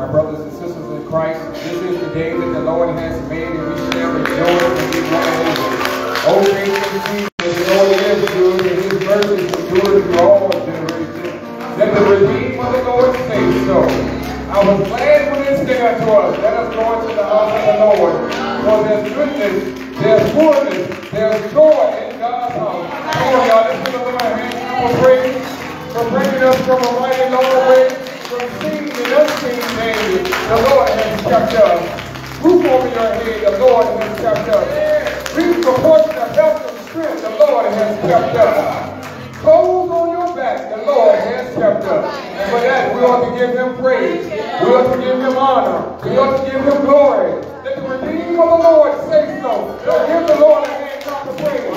My brothers and sisters in Christ, this is the day that the Lord has made, and we shall rejoice and be glad in it. Oh, faith and see that the Lord is good, and his mercy endures through all generations. Let the redeemed of the Lord say so. I was glad when it said unto us, Let us go into the house of the Lord. For there's goodness, there's fullness, there's joy in God's house. Come on, y'all, let's give the Lord a hand for praise, for bringing us from a mighty long way, from seen and unseen danger. The Lord has kept us. Roof over your head, the Lord has kept us. Reach the portion of health and strength, the Lord has kept us. Clothes on your back, the Lord has kept us. And for that, we ought to give him praise. We ought to give him honor. We ought to give him glory. Let the redeemed of the Lord say so. So give the Lord a hand clap of praise.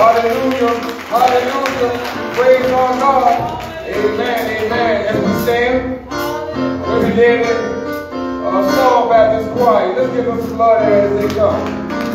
Hallelujah. Hallelujah. Praise our God. Amen. Amen. As we stand, we'll be led in a song Baptist choir. Let's give them some blood as they come.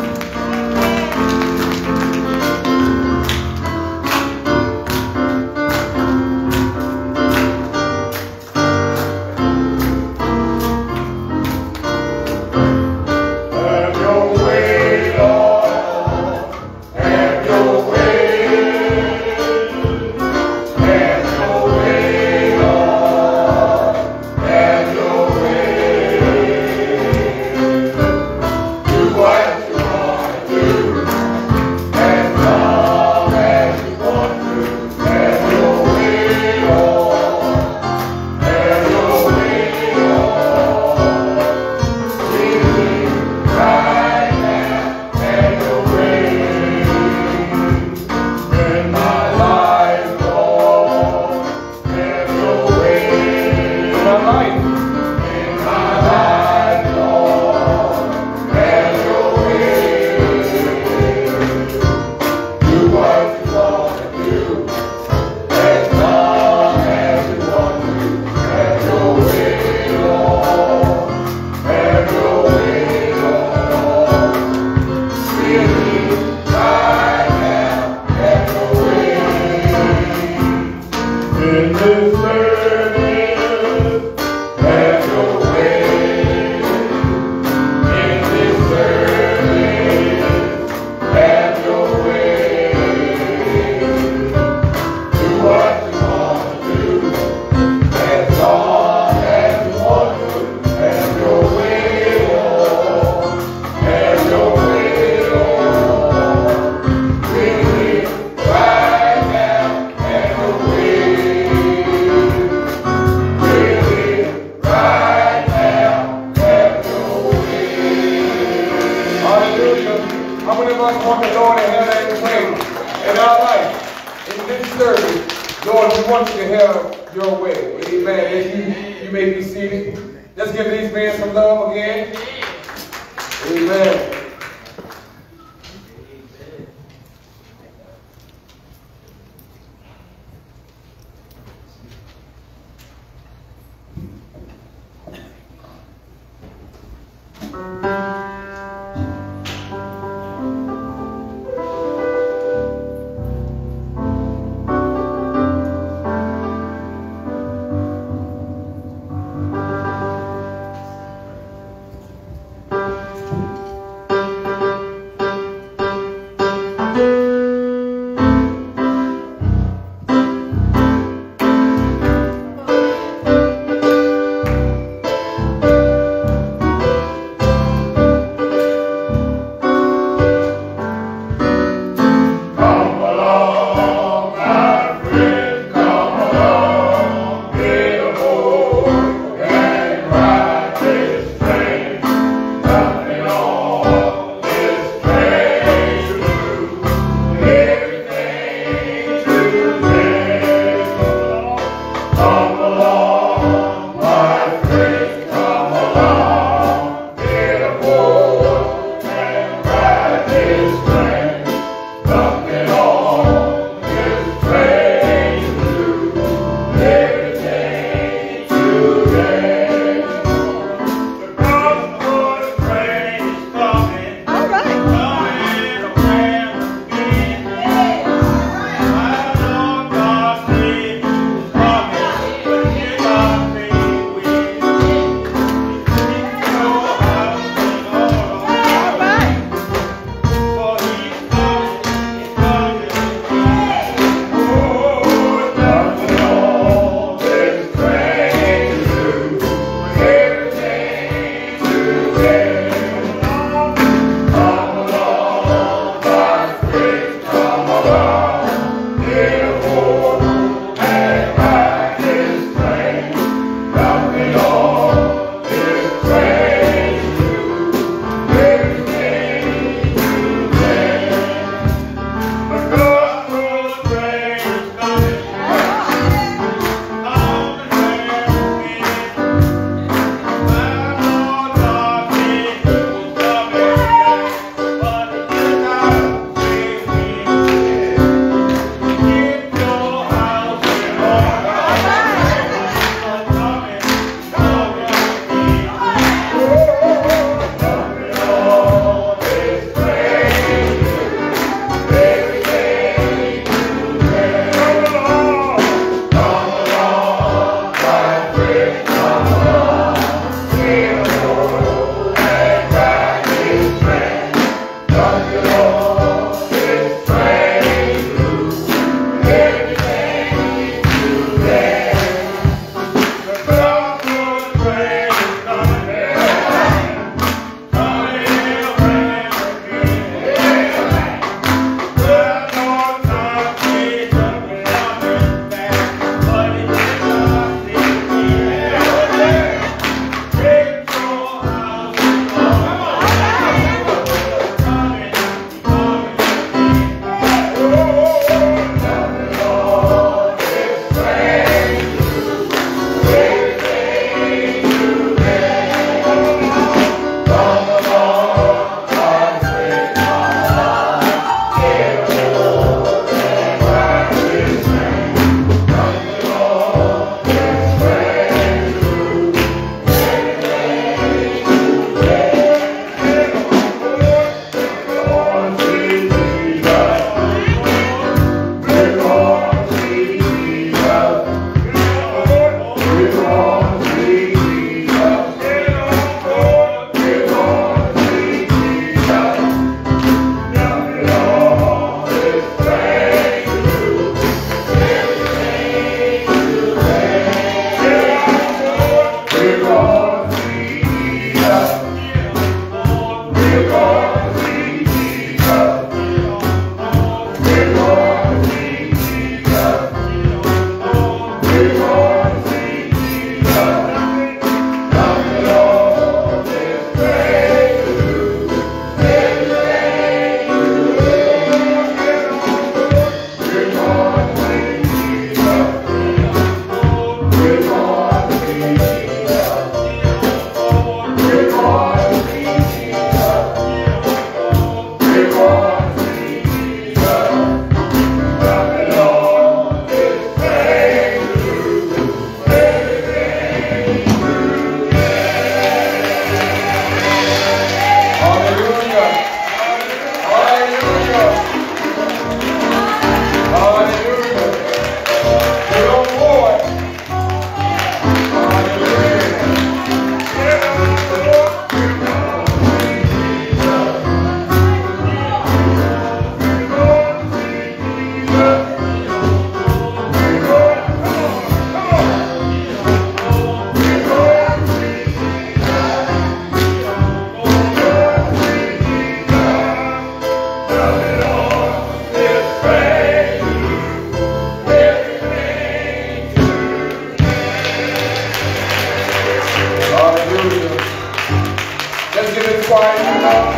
Quiet too long.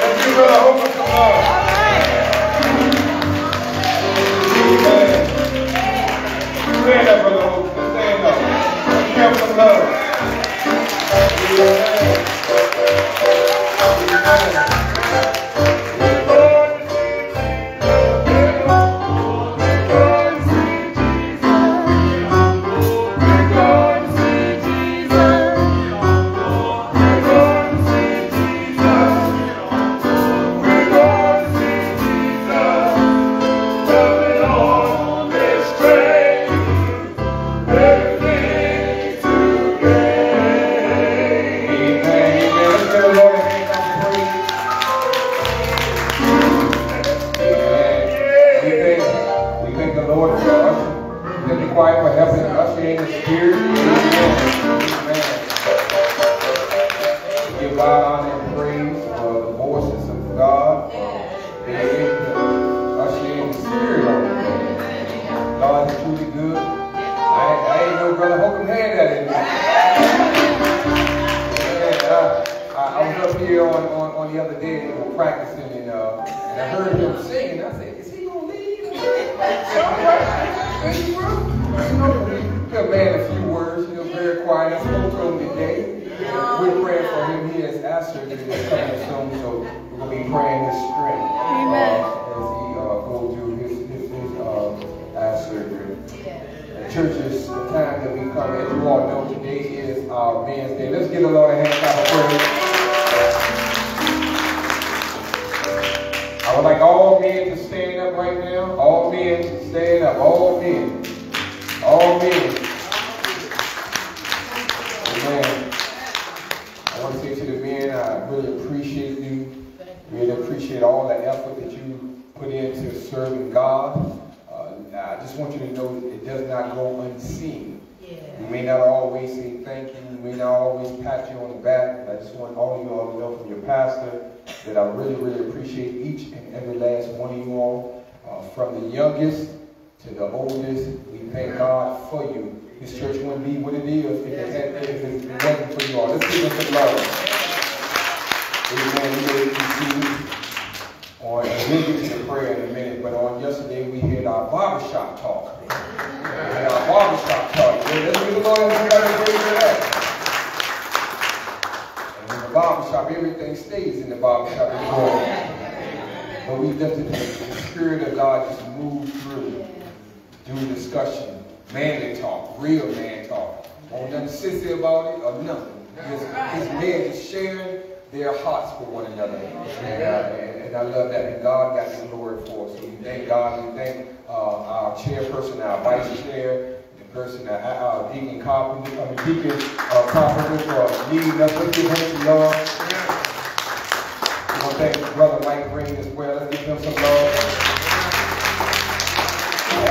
Let's give Homer some love. Stand up, Brother. Stand up. Let's give him some love. Every last one of you all. Uh, from the youngest to the oldest, we thank God for you. This church wouldn't be what it is if it, wasn't for you all. Let's give them some love. Amen. We may receive on, get to prayer in a minute, but on yesterday we had our barbershop talk. We had our barbershop talk. Let's give the Lord everybody praise for that. In the barbershop, everything stays in the barbershop anymore. But we lifted the, the Spirit of God just moved through, do discussion, manly talk, real man talk. On nothing sissy about it or nothing. Just, just men just sharing their hearts for one another. And, uh, and, and I love that. And God got the glory for us. So we thank God. We thank uh, our chairperson, our vice chair, the person, uh, our Deacon Carpenter, I mean, Deacon uh, Carpenter for leading us. Let's give him some love. Thank Brother Mike Green as well. Let's give him some love. All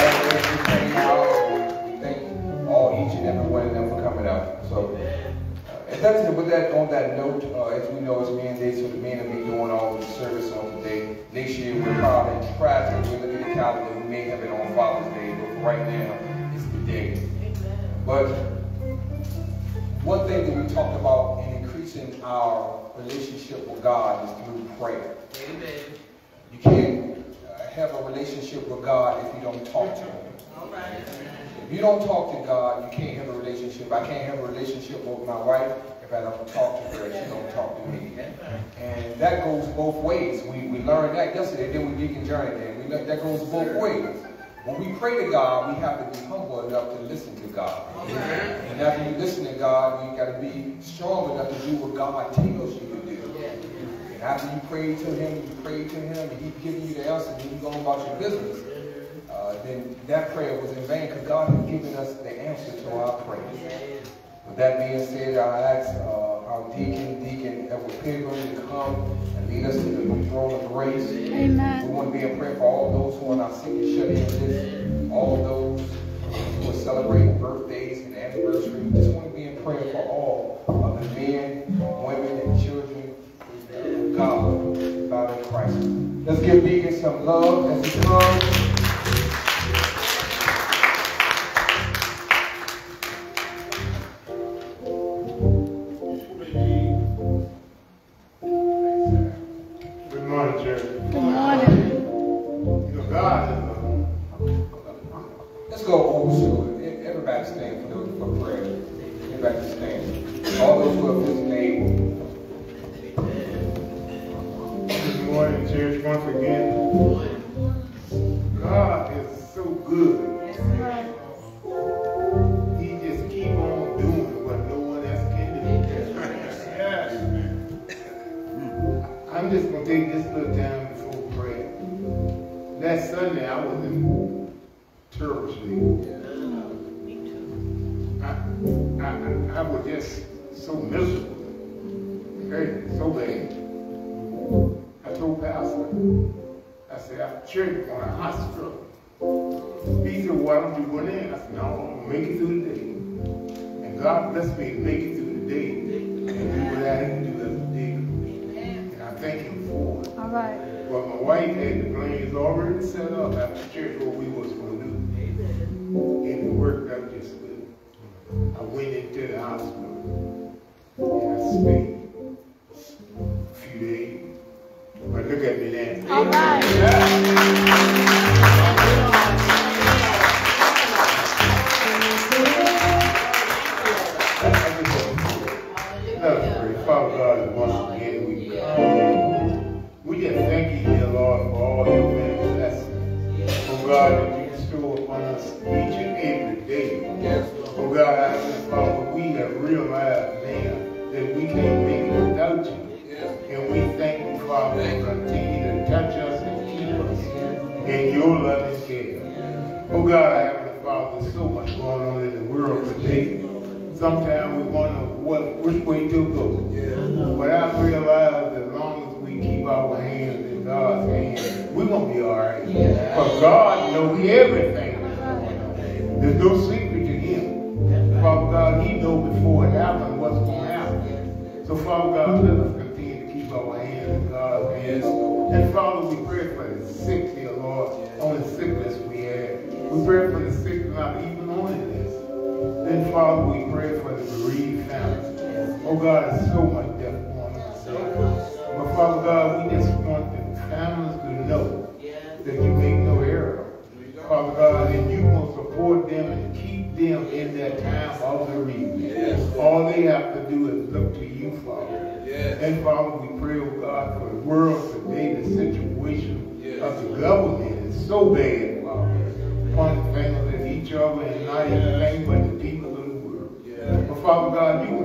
came out, we thank all, each and every one of them for coming out. So, uh, and it. With that, on that note, uh, as we know, it's Men Day, so the men will be doing all the service on today. Next year, we'll probably try to, we look at calendar, we may have it on Father's Day, but for right now, it's the day. But one thing that we talked about in increasing our relationship with God is through prayer. Amen. You can't uh, have a relationship with God if you don't talk to Him. If you don't talk to God, you can't have a relationship. I can't have a relationship with my wife if I don't talk to her she don't talk to me. And that goes both ways. We, we learned that yesterday, then we Deacon Journey Day. We learned that goes both ways. When we pray to God, we have to be humble enough to listen to God. And after you listen to God, you got to be strong enough to do what God tells you to do. And after you pray to Him, you pray to Him, and He's giving you the answer, and you go about your business. Uh, then that prayer was in vain because God has given us the answer to our prayer. With that being said, I ask uh, our deacon, Deacon Edward Pilgrim, to come and lead us to the throne of grace. Amen. We want to be in prayer for all those who are not sick and shut in this, all those who are celebrating birthdays and anniversaries. We just want to be in prayer for all of the men, women, and children of God, in Christ. Let's give Deacon some love as he comes. Which way to go. But I realize as long as we keep our hands in God's hands, we're gonna be all right. But God knows everything. There's no secret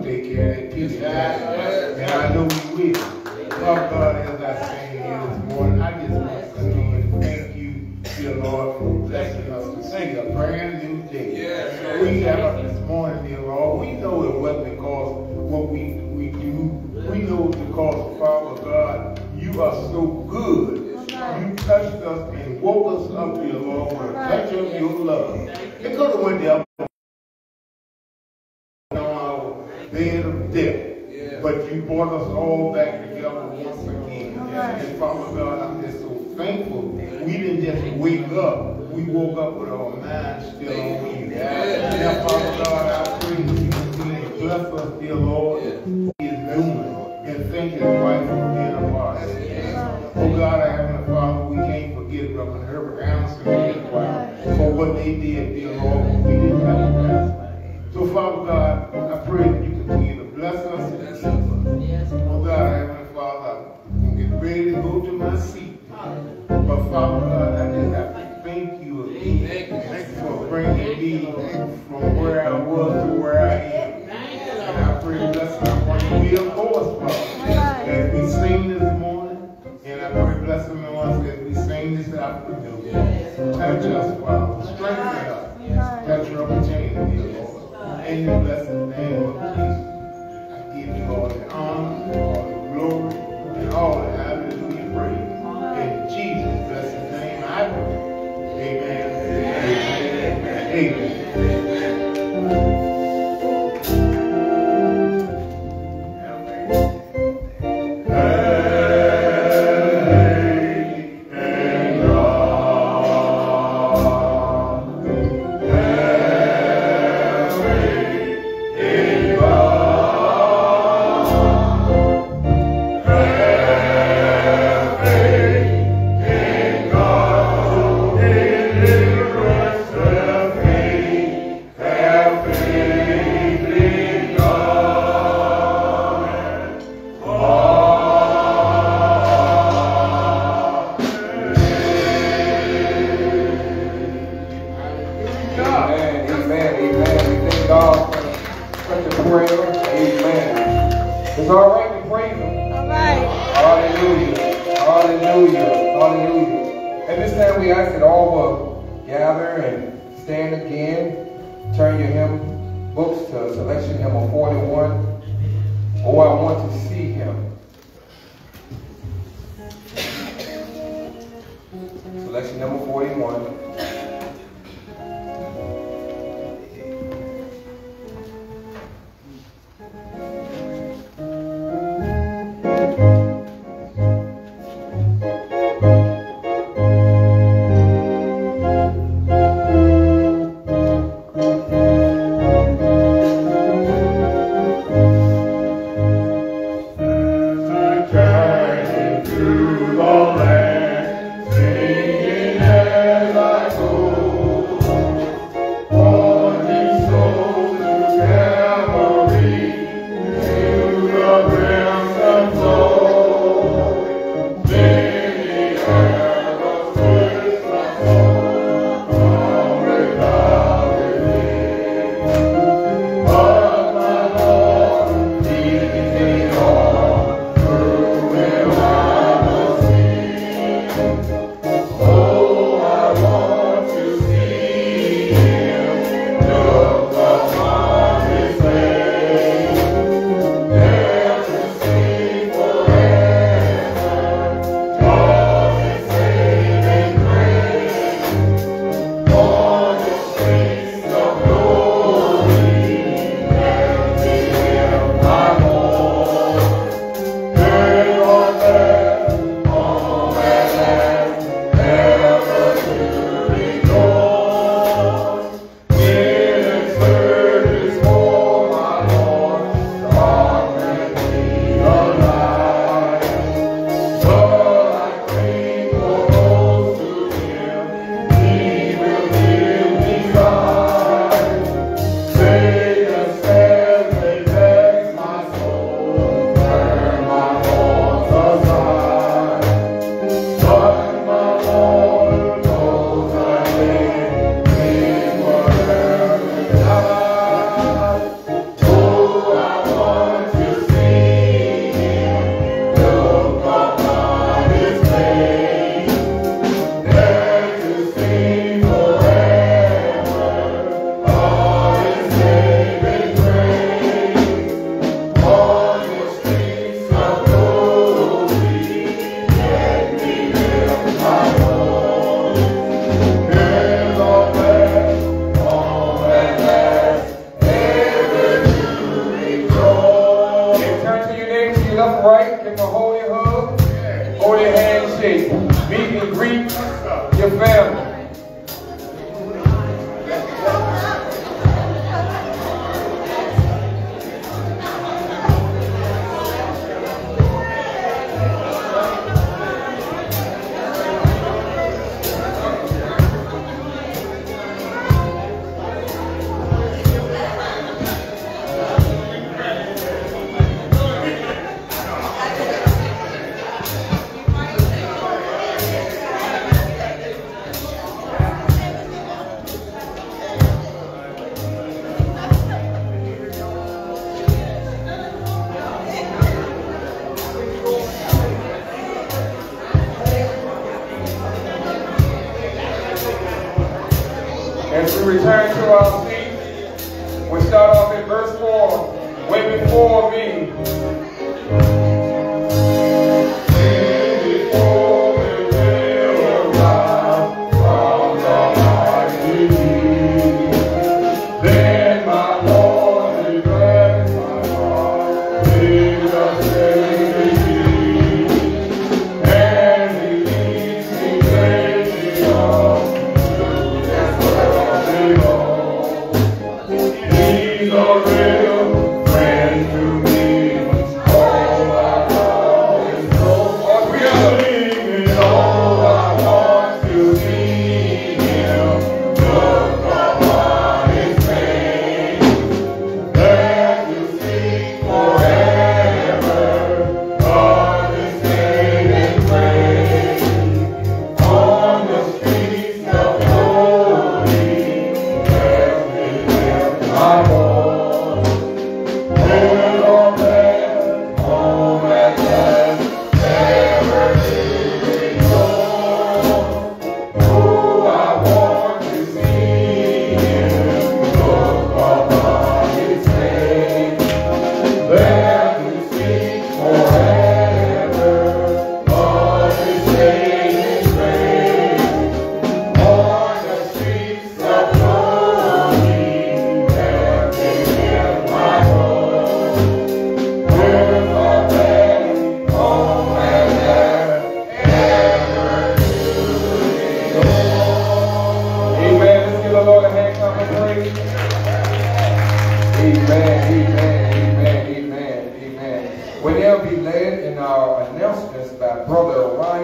Take care of that too. And I know you will. Father God, as I stand here this morning, I just want to to thank you, dear Lord, for blessing us to see a brand new day. We got up this morning, dear Lord. We know it wasn't because what we, we do. We know it's because, Father God, you are so good. You touched us and woke us up, dear Lord, with a touch of your love. It could have went there on our bed of death, but you brought us all back together once again. And Father God, I'm just so thankful. We didn't just wake up. We woke up with our minds still on you. Now, Father God, I pray that you continue to bless us, dear Lord. He is Newman. And thank you, wife, for being a part of it. Oh God, I have Father, we can't forget Reverend Herbert Anderson and his wife for what they did, dear Lord, we didn't have a pastor. So, Father God, Father God, I just have to thank you again for bringing me from where I was to where I am. And I pray blessing upon you, be of course, Father. As we sing this morning, and I pray blessing on us as we sing this afternoon. Touch us, Father. Strengthen us. Touch Rubber Chain, dear Lord. In the blessed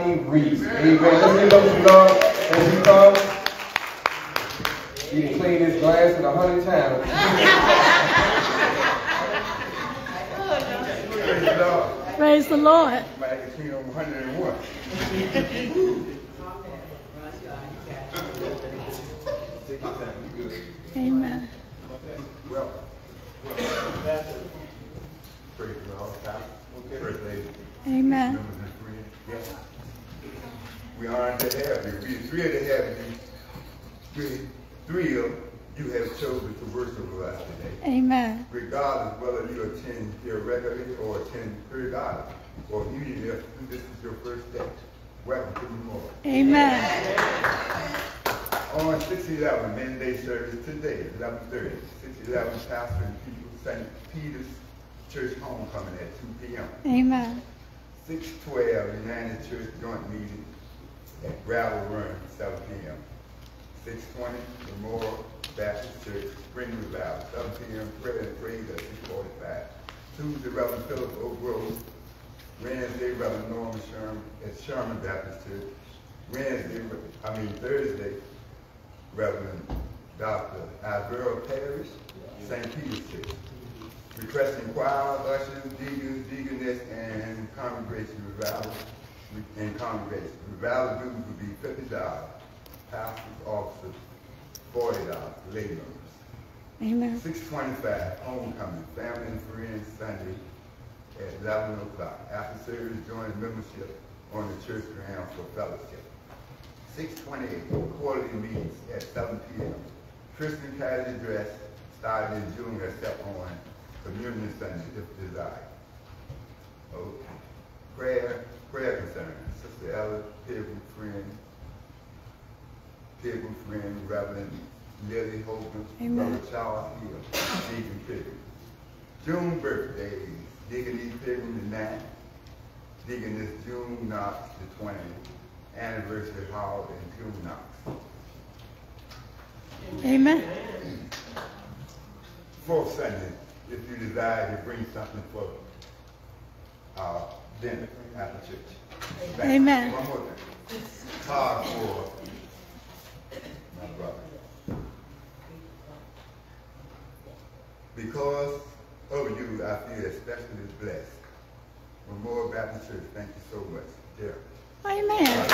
Ronnie Reese. Amen. Let's give some love as he comes. He can clean his glass in a hundred times. Praise the Lord. Praise the Lord. Might have clean over 101. Amen. Well, praise the Lord. First lady. Amen. Members and friends. Yes. We are honored to have you. We are thrilled to have you. We thrilled you have chosen to worship with us today. Amen. Regardless whether you attend here regularly or attend periodically, or even if this is your first day. Welcome to the Marmora. Amen. On 611, Monday service today, 11:30. 611 Pastor and people, St. Peter's Church Homecoming at 2 p.m. Amen. 612 United Church Joint Meeting at Gravel Run, 7 p.m. 620 Marmora Baptist Church, Spring Revival, 7 p.m. Prayer and praise at 645. Tuesday, Reverend Philip O. Wednesday, Reverend Norman Sherman at Sherman Baptist Church. Wednesday, I mean Thursday, Reverend Dr. Alvaro Parrish, St. Peter's Church. Requesting choir, ushers, deacons, deaconess, and congregation revival, and congregation. Revival dues would be fifty dollars. Pastors, officers, forty dollars, lay members. Amen. Six twenty-five, homecoming, family and friends Sunday at eleven o'clock. After service, join membership on the church grounds for fellowship. Six twenty-eight, quarterly meetings at seven P M. Christian casual dress started in June except on Communion Sunday if desired. Okay. Prayer, prayer concerns, Sister Ella, Pilgrim friend, Pilgrim friend, Reverend Lily Hogan. Brother Charles Hill, Deacon Pilgrim. June birthdays, E. Pilgrim the ninth, Deaconess June Knox the twentieth, anniversary Hall and June Knox. Amen. Fourth Sunday, if you desire to bring something for our dinner after church. Thank you. Amen. One more thing. Card for my brother. Because of you, I feel especially blessed. Marmora Baptist Church, thank you so much. Jerry. Amen.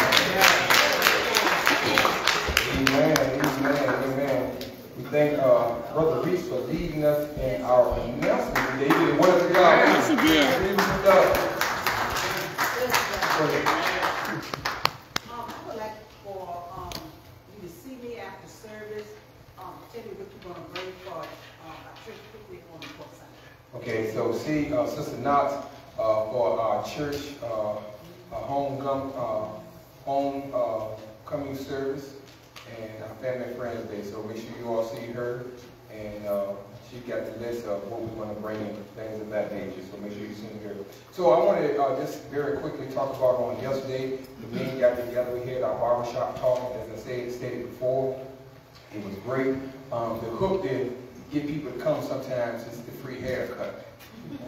Amen, amen, amen. We thank uh, Brother Reese for leading us in our announcement today. He did a wonderful job. Yes, he did. Give him some love. Go ahead. Um, I would like for, um, you to see me after service, um, tell me what you're gonna bring for, um, our church picnic on the fourth Sunday. Okay, so see uh, Sister Knox uh, for our church uh, home uh, home uh, coming service and our family and friends day. So make sure you all see her and uh, she got the list of what we're going to bring things of that nature. So make sure you see her. So I want to just very quickly talk about on yesterday. The men got together. We had our barbershop talk, as I said stated before. It was great. Um, the hook to get people to come sometimes is the free haircut.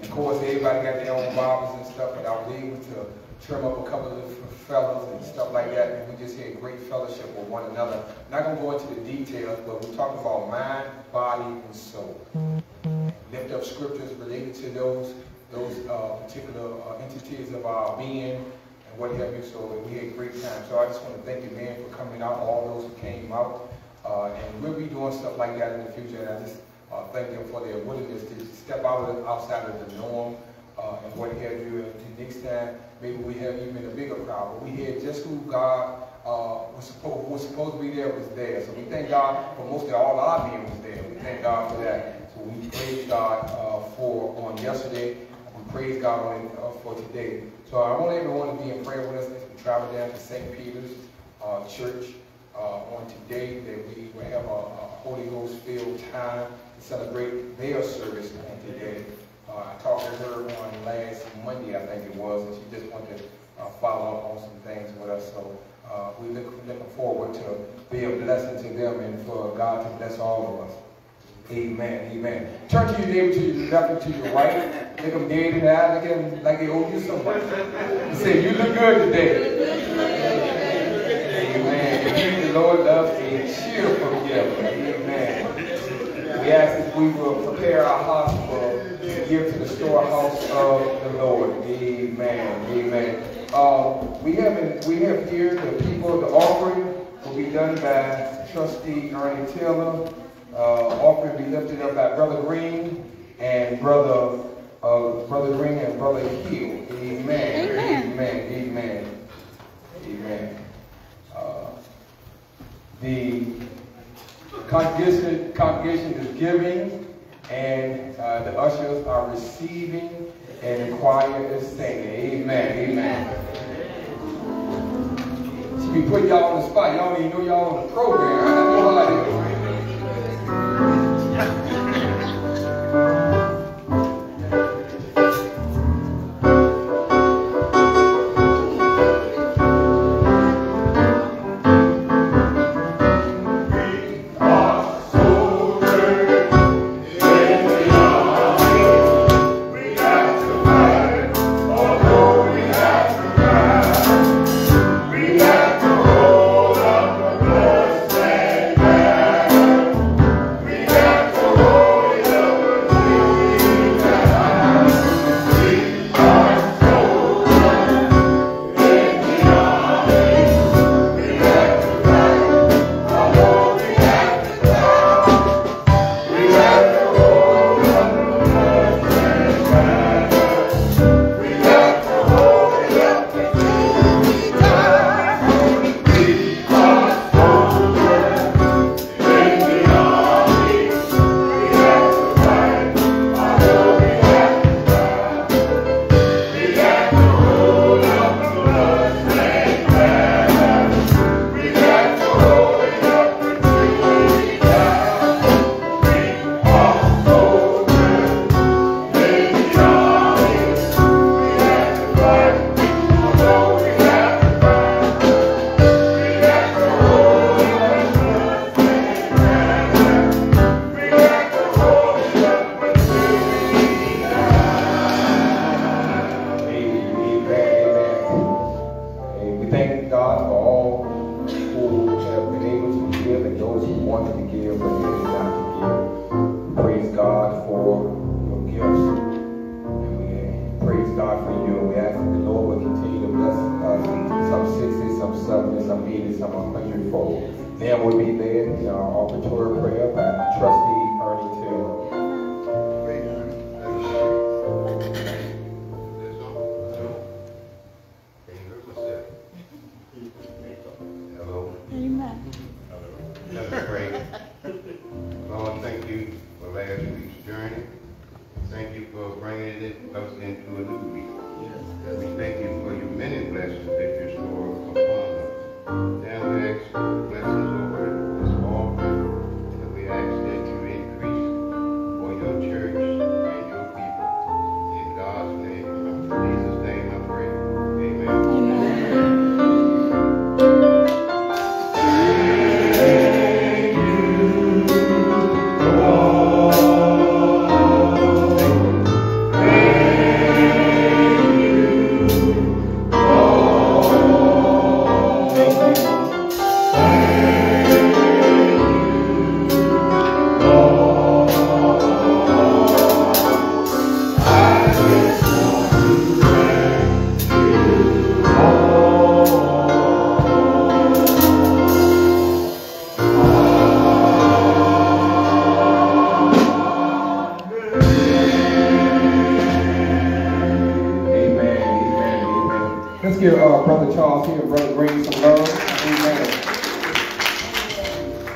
Of course, everybody got their own barbers and stuff, but I was able to trim up a couple of fellas and stuff like that, and we just had great fellowship with one another. I'm Not gonna go into the details, but we talked about mind, body, and soul. Lift up scriptures related to those those uh, particular uh, entities of our being and what have you. So we had a great time. So I just want to thank you, man, for coming out. All those who came out, uh, and we'll be doing stuff like that in the future. And I just uh, thank them for their willingness to step out of the, outside of the norm uh, and what have you. And next time, maybe we have even a bigger crowd. But we had just who God uh, was supposed was supposed to be there was there. So we thank God for mostly all our being was there. We thank God for that. So we praise God uh, for on yesterday. We praise God on uh, for today. So I want everyone to be in prayer with us as we travel down to St. Peter's uh, Church on today. That we will have a, a Holy Ghost filled time celebrate their service today. Uh, I talked to her on last Monday, I think it was, and she just wanted to uh, follow up on some things with us. So uh, we look looking forward to be a blessing to them and for God to bless all of us. Amen. Amen. Turn to your neighbor to your left and to your right. Make them gay tonight. Look at them like they owe you something. You say, you look good today. Amen. The Lord loves a cheerful giver. Amen. We ask that we will prepare our hearts for give to the storehouse of the Lord. Amen. Amen. Uh, we have we have here the people. The offering will be done by Trustee Ernie Taylor. Uh, offering be lifted up by Brother Green and Brother uh, Brother Green and Brother Hill. Amen. Amen. Amen. Amen. Amen. Uh, the congregation, congregation is giving, and uh, the ushers are receiving, and the choir is singing. Amen. Amen. She be putting y'all on the spot. Y'all don't even know y'all on the program.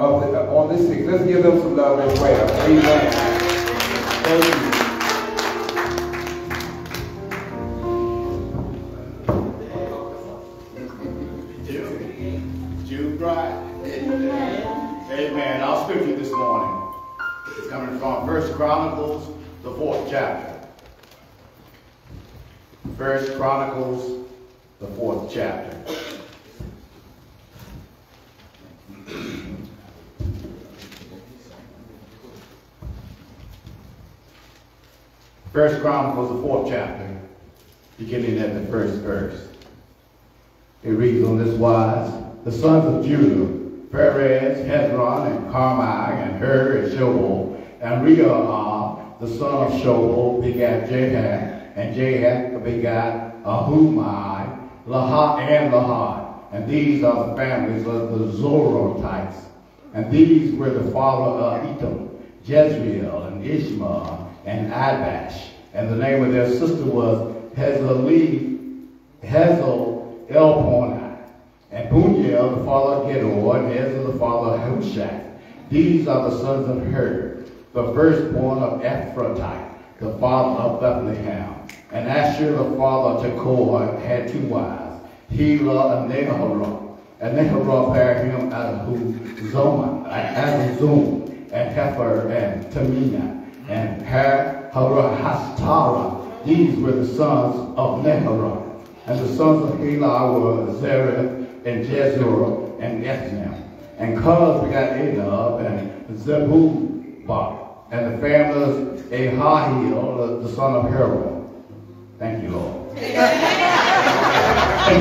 of, the, uh, on this sixth. Let's give them some love as well. Amen. Thank you. Amen. Our scripture this morning is coming from First Chronicles, the fourth chapter. First Chronicles, the fourth chapter. First Chronicles, the fourth chapter, beginning at the first verse. It reads on this wise, the sons of Judah, Perez, Hezron, and Carmi, and Hur, and Shobal, and Rehoboam, the son of Shobal, begat Jahath, and Jahath begat Ahumai, Lahat, and Lahat. And these are the families of the Zorathites. And these were the father of Etam, Jezreel, and Ishmael, and Abash. And the name of their sister was Hezali, Hezel Elponai. And Bunyael, the father of Gedor, and Ezra, the father of Hushai. These are the sons of Hur, the firstborn of Ephratite, the father of Bethlehem. And Asher, the father of Tekoa, had two wives, Helah and Neharah. And Neharah bare him Azuma, Azazum, and Hepher, and Tamina, and Harahastara. These were the sons of Neharah. And the sons of Helah were Zereth, and Jezreel, and Ethnem. And Coz begat Adab, and Zebubah, and the family of Ahahiel, the son of Heron. Thank you, Lord. and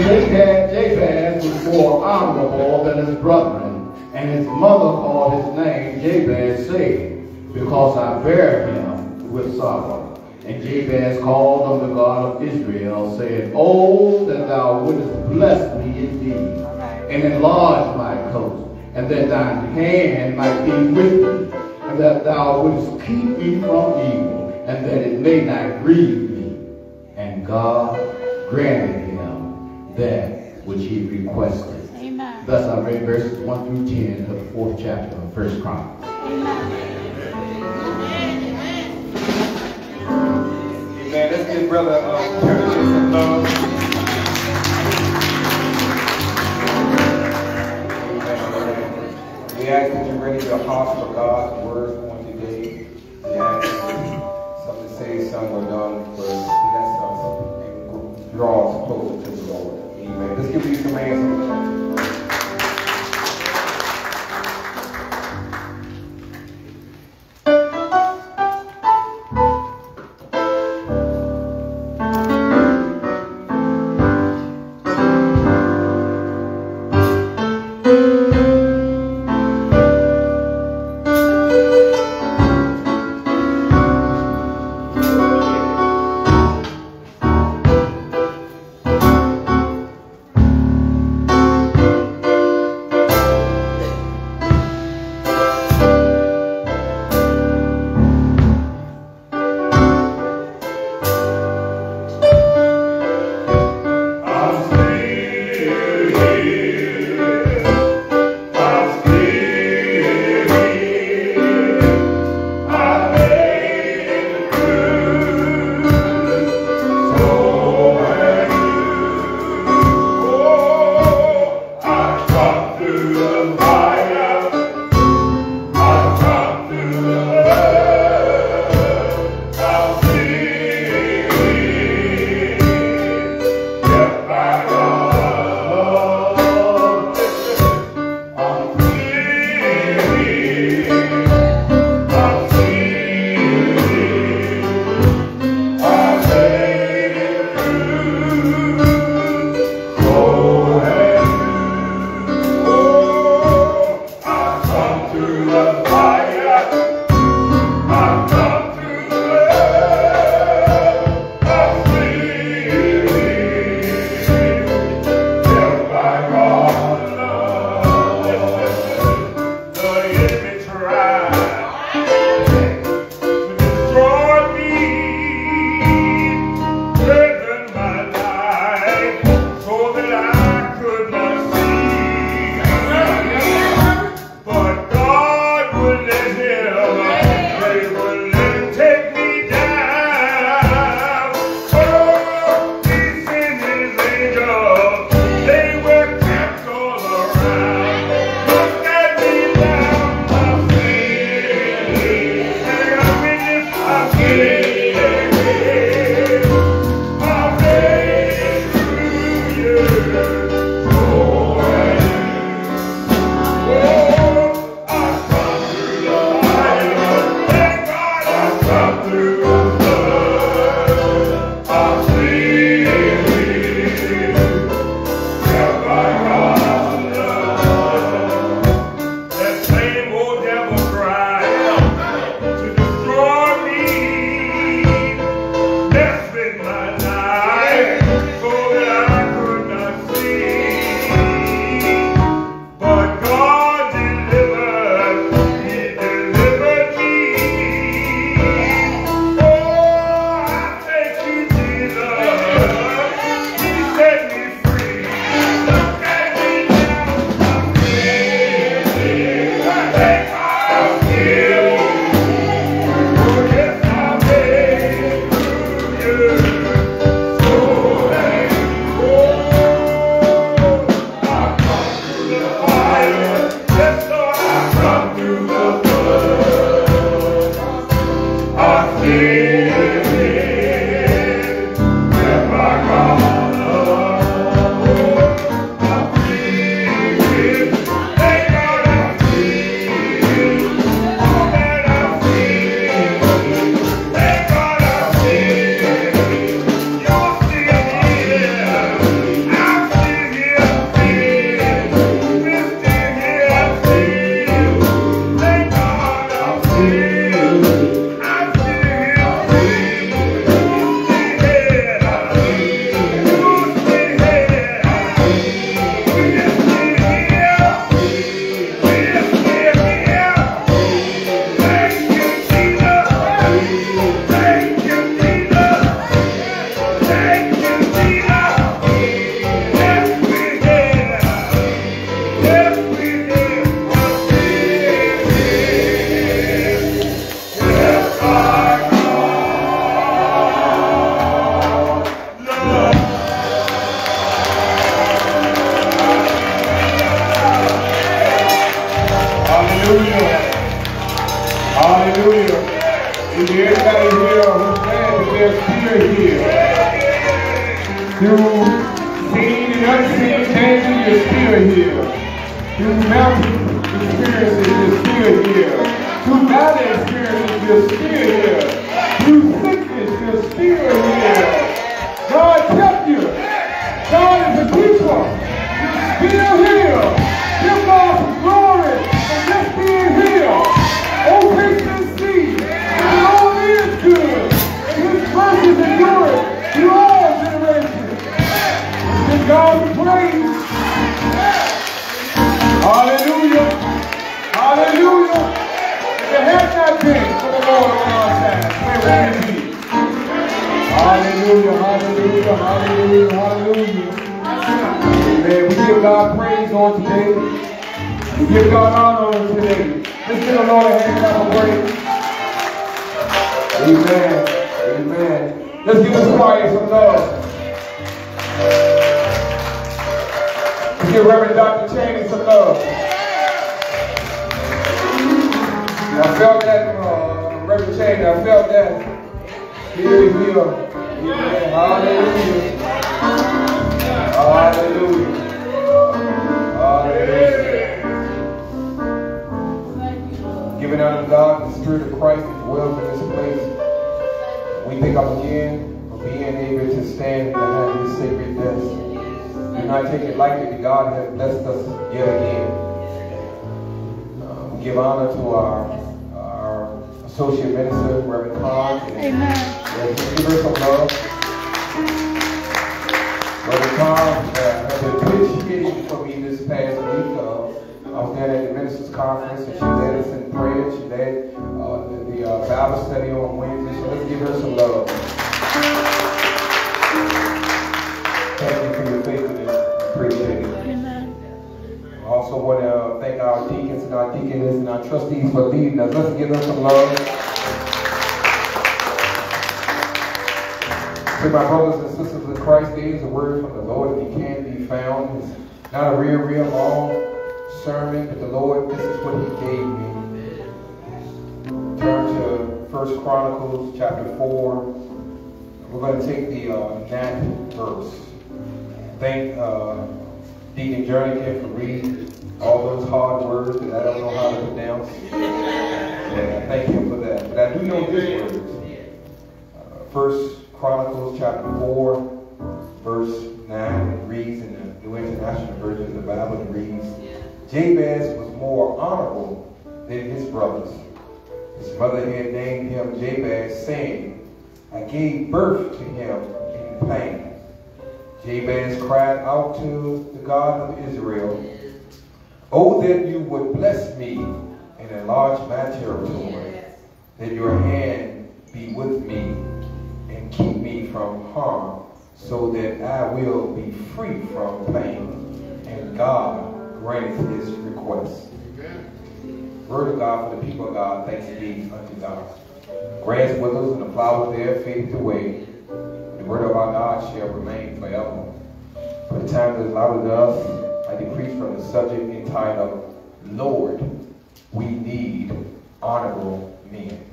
Jabez, Jabez was more honorable than his brethren, and his mother called his name Jabez, saying, Because I bear him with sorrow. And Jabez called on the God of Israel, saying, Oh, that thou wouldest bless me indeed, and enlarge my coast, and that thine hand might be with me, and that thou wouldest keep me from evil, and that it may not grieve me. And God granted him that which he requested. Amen. Thus I read verses 1 through 10 of the fourth chapter of First Chronicles. Amen. Let's give brother uh, Curtis some love. Amen. We ask that you ready your hearts for God's word on today. We ask something to say, some are done, but bless us and draw us closer to the Lord. Amen. Let's give these commands. Give God praise on today. We give God honor on today. Let's give the Lord a hand clap of praise. Amen. Amen. Let's give this choir some love. Let's give Reverend Dr. Cheney some love. I felt that, uh, Reverend Cheney, I felt that. Here, here. Amen. Hallelujah. Hallelujah. Giving out of God, the Spirit of Christ that dwells in this place. We thank Him again for being able to stand behind this sacred desk. Do not take it lightly that God has blessed us yet again. We give honor to our, our associate minister, Reverend Khan. Amen. give her some love. Brother Tom uh, has been pitching for me this past week. Uh, I was there at the ministers' conference and she led us in prayer. She led uh, the, the uh, Bible study on Wednesday. So let's give her some love. Thank you for your faithfulness. Appreciate it. Amen. I also want to thank our deacons and our deaconess and our trustees for leading us. Let's give them some love. To my brothers and sisters in Christ, there is a word from the Lord that can be found. It's not a real, real long sermon, but the Lord, this is what He gave me. Turn to First Chronicles chapter 4. We're going to take the uh, ninth verse. Thank uh, Deacon Jernigan for reading all those hard words that I don't know how to pronounce. And I thank him for that. But I do know this word. Uh, First Chronicles chapter 4, verse 9, it reads in the New International Version of the Bible, it reads, Jabez was more honorable than his brothers. His mother had named him Jabez, saying, I gave birth to him in pain. Jabez cried out to the God of Israel, Oh, that you would bless me and enlarge my territory, that your hand be with me and keep me from harm, so that I will be free from pain. And God granted his request. Word of God for the people of God, thanks be unto God. Grass withers and the flowers there fadeth away. The word of our God shall remain forever. For the time that is allotted to us, I decree from the subject entitled, Lord, we need honorable men.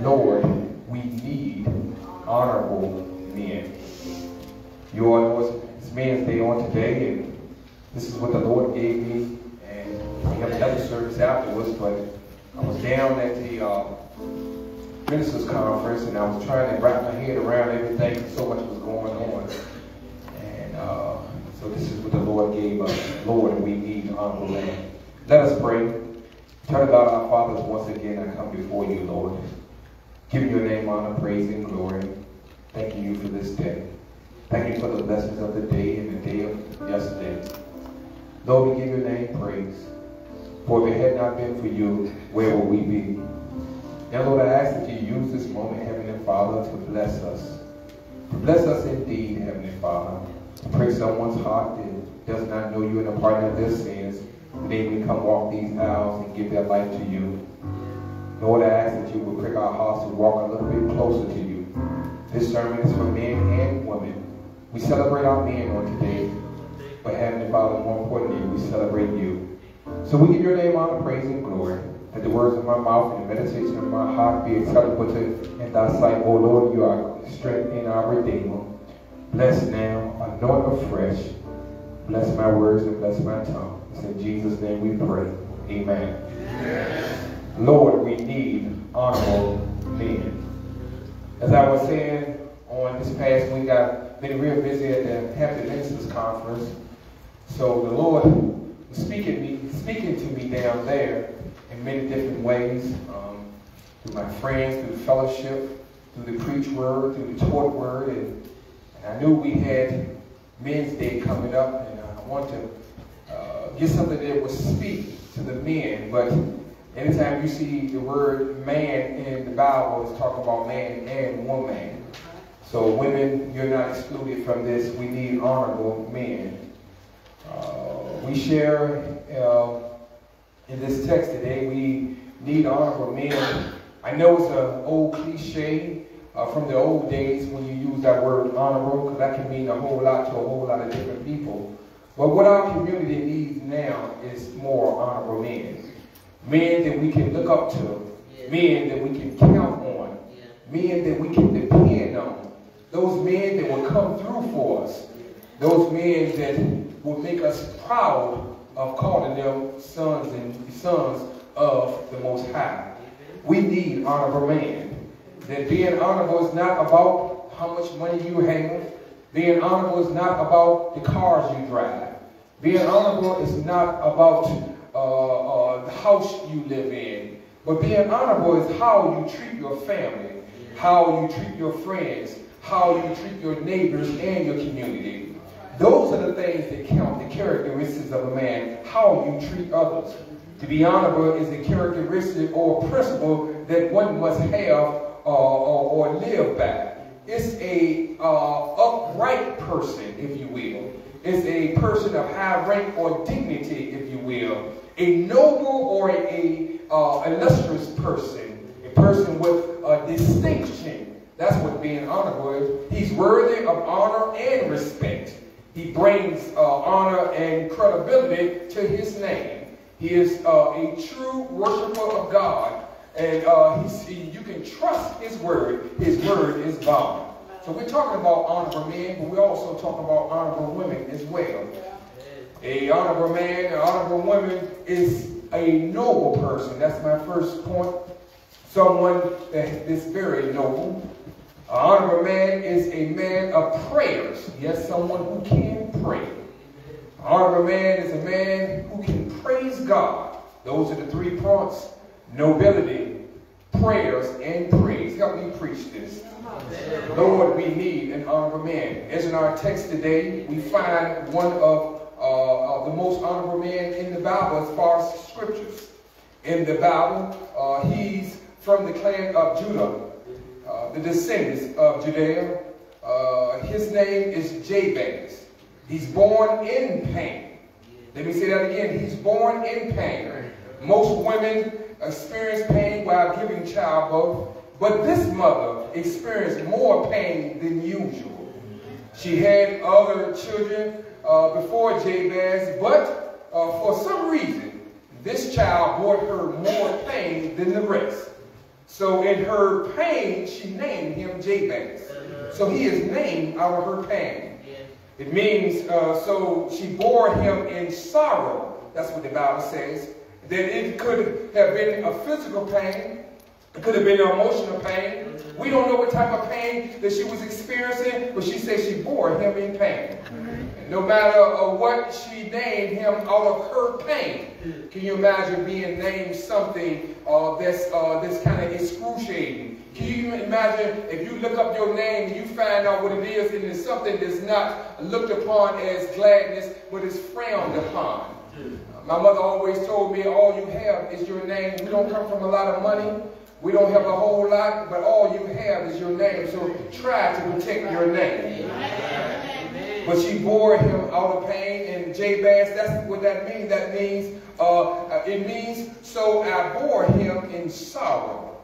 Lord, we need honorable men. You all know it's Men's Day on today, and this is what the Lord gave me. And we have another service afterwards, but I was down at the uh, ministers' conference, and I was trying to wrap my head around everything. So much was going on. And uh, so this is what the Lord gave us. Lord, we need honorable men. Let us pray. Turn to God our fathers once again. I come before you, Lord. Giving your name honor, praise, and glory. Thanking you for this day. Thank you for the blessings of the day and the day of yesterday. Lord, we give your name praise. For if it had not been for you, where would we be? Now, Lord, I ask that you use this moment, Heavenly Father, to bless us. Bless us indeed, Heavenly Father. Pray someone's heart that does not know you and the pardon of their sins, may come walk these aisles and give their life to you. Lord, I ask that you would prick our hearts to walk a little bit closer to you. This sermon is for men and women. We celebrate our men on today, but Heavenly Father, more importantly, we celebrate you. So we give your name honor, praise, and glory. That the words of my mouth and the meditation of my heart be acceptable to in thy sight, O Lord, you are strength and our redeemer. Bless now, anoint afresh. Bless my words and bless my tongue. It's in Jesus' name we pray. Amen. Lord, we need honorable men. As I was saying on this past week, I've been real busy at the Hampton Ministers Conference. So the Lord was speaking, me, speaking to me down there in many different ways. Um, through my friends, through the fellowship, through the preach word, through the taught word. And, and I knew we had Men's Day coming up, and I want to uh, get something that would speak to the men. But anytime you see the word man in the Bible, it's talking about man and woman. So women, you're not excluded from this. We need honorable men. Uh, we share uh, in this text today, we need honorable men. I know it's an old cliche uh, from the old days when you use that word honorable, because that can mean a whole lot to a whole lot of different people. But what our community needs now is more honorable men. Men that we can look up to. Men that we can count on. Men that we can depend on. Those men that will come through for us. Those men that will make us proud of calling them sons and sons of the Most High. We need honorable men. That being honorable is not about how much money you have. Being honorable is not about the cars you drive. Being honorable is not about uh, uh, the house you live in. But being honorable is how you treat your family, how you treat your friends, how you treat your neighbors and your community. Those are the things that count, the characteristics of a man, how you treat others. To be honorable is a characteristic or principle that one must have uh, or, or, live by. It's a uh, upright person, if you will. It's a person of high rank or dignity, if you will. A noble or a, uh, illustrious person. A person with a distinction. That's what being honorable is. He's worthy of honor and respect. He brings uh, honor and credibility to his name. He is uh, a true worshiper of God. And uh, he, you can trust his word. His word is God. So we're talking about honorable men, but we're also talking about honorable women as well. A honorable man, an honorable woman is a noble person. That's my first point. Someone that is very noble. An honorable man is a man of prayers. Yes, someone who can pray. An honorable man is a man who can praise God. Those are the three points. Nobility, prayers, and praise. Help me preach this. Lord, we need an honorable man. As in our text today, we find one of, uh, of the most honorable man in the Bible as far as scriptures. In the Bible, uh, he's from the clan of Judah, uh, the descendants of Judea. Uh, his name is Jabez. He's born in pain. Let me say that again. He's born in pain. Most women experience pain while giving childbirth, but this mother experienced more pain than usual. She had other children uh, before Jabez, but uh, for some reason, this child brought her more pain than the rest. So in her pain, she named him Jabez. So he is named out of her pain. It means, uh, so she bore him in sorrow. That's what the Bible says. That it could have been a physical pain. It could have been emotional pain. We don't know what type of pain that she was experiencing, but she said she bore him in pain. No matter uh, what she named him out of her pain, can you imagine being named something uh, that's, uh, that's kind of excruciating? Can you imagine if you look up your name and you find out what it is and it's something that's not looked upon as gladness, but is frowned upon? My mother always told me all you have is your name. We don't come from a lot of money. We don't have a whole lot, but all you have is your name. So try to protect your name. But she bore him out of pain, and Jabez, that's what that means. That means, uh, it means, so I bore him in sorrow.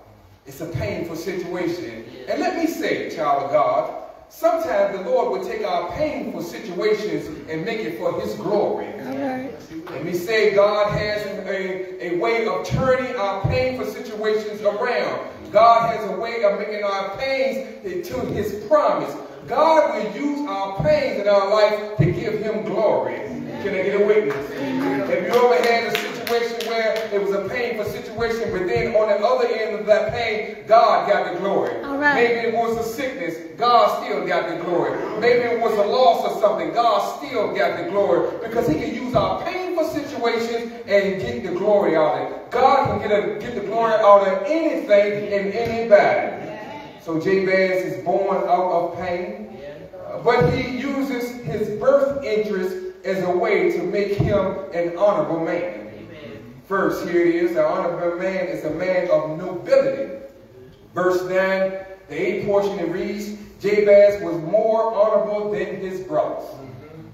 It's a painful situation. And let me say, child of God, sometimes the Lord will take our painful situations and make it for his glory. Right. Let me say God has a, a way of turning our painful situations around. God has a way of making our pains to his promise. God will use our pains in our life to give him glory. Can I get a witness? Have you ever had a situation where it was a painful situation, but then on the other end of that pain, God got the glory? All right. Maybe it was a sickness, God still got the glory. Maybe it was a loss or something, God still got the glory because he can use our painful situations and get the glory out of it. God can get, a, get the glory out of anything and anybody. So Jabez is born out of pain, uh, but he uses his birth interest as a way to make him an honorable man. First, here it is, an honorable man is a man of nobility. Verse 9, the eighth portion it reads, Jabez was more honorable than his brothers.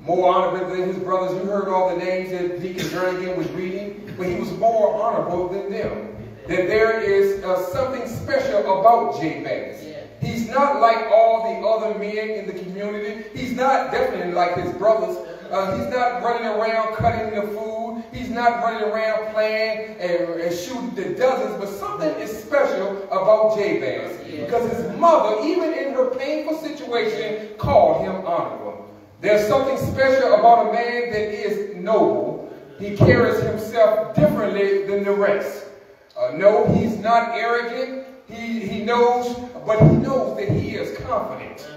More honorable than his brothers. You heard all the names that Deacon Jernigan was reading, but he was more honorable than them. That there is uh, something special about Jabez. He's not like all the other men in the community. He's not definitely like his brothers. Uh, he's not running around cutting the food. He's not running around playing and, and shooting the dozens. But something is special about Jabez because his mother, even in her painful situation, called him honorable. There's something special about a man that is noble. He carries himself differently than the rest. Uh, no, he's not arrogant. He, he knows, but he knows that he is confident.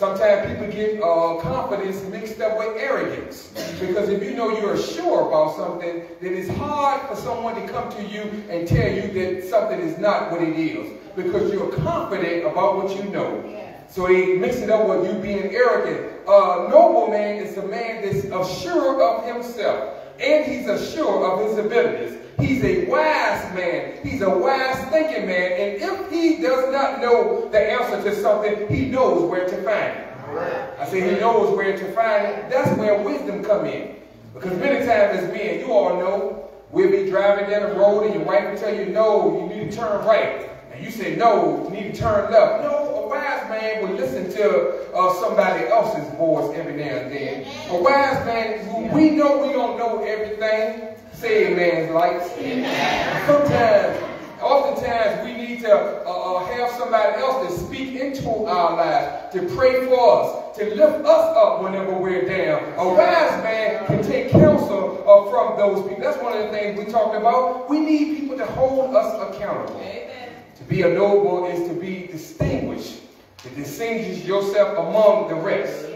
Sometimes people get uh, confidence mixed up with arrogance. Because if you know you're sure about something, then it's hard for someone to come to you and tell you that something is not what it is. Because you're confident about what you know. So he mixed it up with you being arrogant. A uh, noble man is a man that's assured of himself. And he's assured of his abilities. He's a wise man. He's a wise thinking man. And if he does not know the answer to something, he knows where to find it. I say he knows where to find it. That's where wisdom come in. Because many times as men, you all know, we'll be driving down the road and your wife will tell you, no, you need to turn right. And you say, no, you need to turn left. No, a wise man will listen to uh, somebody else's voice every now and then. A wise man, who we know we don't know everything. Say amen, like. Sometimes, oftentimes, we need to uh, uh, have somebody else to speak into our lives, to pray for us, to lift us up whenever we're down. A wise man can take counsel uh, from those people. That's one of the things we talked about. We need people to hold us accountable. To be a noble is to be distinguished, to distinguish yourself among the rest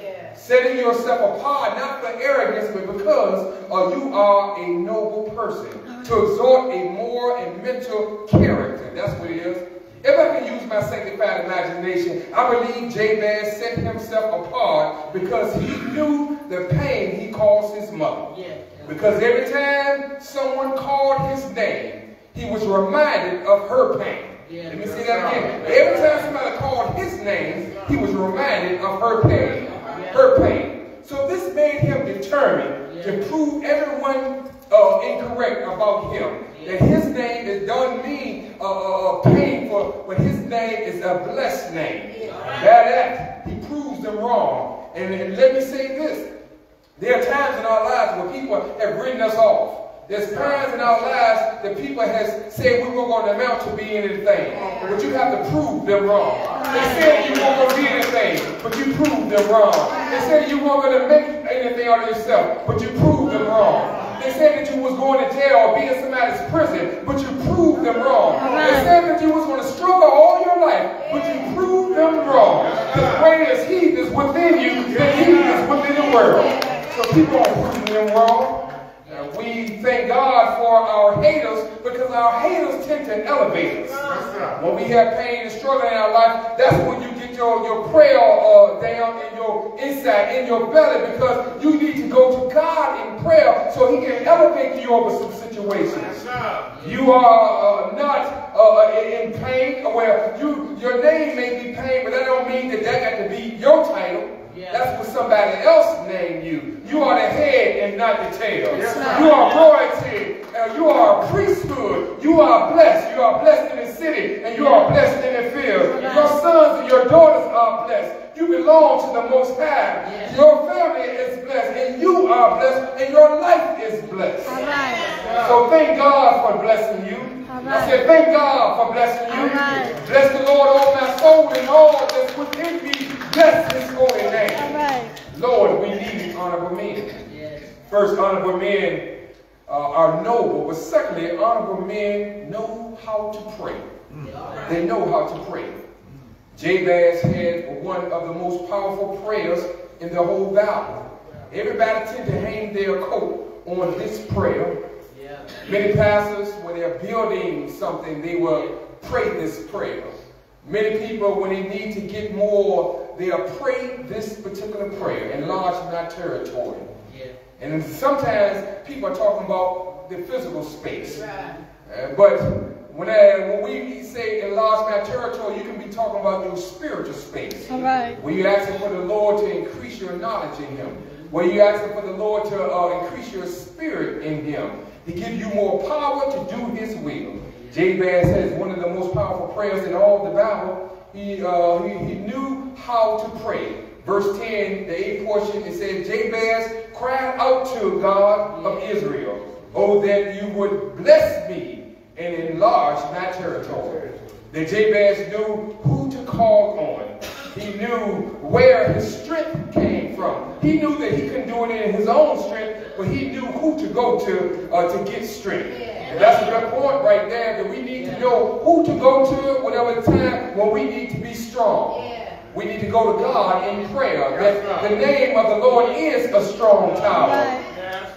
setting yourself apart not for arrogance, but because uh, you are a noble person. To exhort a moral and mental character. That's what it is. If I can use my sanctified imagination, I believe Jabez set himself apart because he knew the pain he caused his mother. Because every time someone called his name, he was reminded of her pain. Let me say that again. Every time somebody called his name, he was reminded of her pain her pain. So this made him determined to prove everyone uh, incorrect about him. That his name is doesn't mean uh, uh, uh, painful, but his name is a blessed name. That act, he proves them wrong. And, and let me say this. There are times in our lives where people have written us off. There's times in our lives that people has said we weren't going to amount to be anything. But you have to prove them wrong. They said you weren't going to be anything, but you proved them wrong. They said you weren't going to make anything out of yourself, but you proved them wrong. They said that you was going to jail or be in somebody's prison, but you proved them wrong. They said that you was going to struggle all your life, but you proved them wrong. Because greater is he that's within you than he that's within the world. So people are proving them wrong. We thank God for our haters because our haters tend to elevate us. When we have pain and struggle in our life, that's when you get your, your prayer uh, down in your inside, in your belly, because you need to go to God in prayer so he can elevate you over some situations. You are uh, not uh, in pain. Well, you, your name may be pain, but that don't mean that that got to be your title. That's what somebody else named you. You are the head and not the tail. Yes, you are royalty. Uh, you are a priesthood. You are blessed. You are blessed in the city and you are blessed in the field. Your sons and your daughters are blessed. You belong to the Most High. Yes. Your family is blessed and you are blessed and your life is blessed. So thank God for blessing you. I said, thank God for blessing you. Bless the Lord, all my soul, and all that's within me. Bless his Lord, we need honorable men. First, honorable men uh, are noble, but secondly, honorable men know how to pray. They know how to pray. Jabez had one of the most powerful prayers in the whole Bible. Everybody tend to hang their coat on this prayer. Many pastors, when they're building something, they will pray this prayer. Many people, when they need to get more, they'll pray this particular prayer, enlarge my territory. And sometimes people are talking about the physical space. Uh, but when, I, when we say enlarge my territory, you can be talking about your spiritual space. All right. When you're asking for the Lord to increase your knowledge in Him. When you're asking for the Lord to uh, increase your spirit in Him. To give you more power to do His will. Jabez says one of the most powerful prayers in all the Bible. He, uh, he, he knew how to pray. Verse 10, the eighth portion, it says, Jabez cried out to God of Israel, Oh, that you would bless me and enlarge my territory. That Jabez knew who to call on. He knew where his strength came from. He knew that he couldn't do it in his own strength, but he knew who to go to uh, to get strength. And that's a good point right there, that we need to know who to go to whatever time when we need to be strong. We need to go to God in prayer. That the name of the Lord is a strong tower.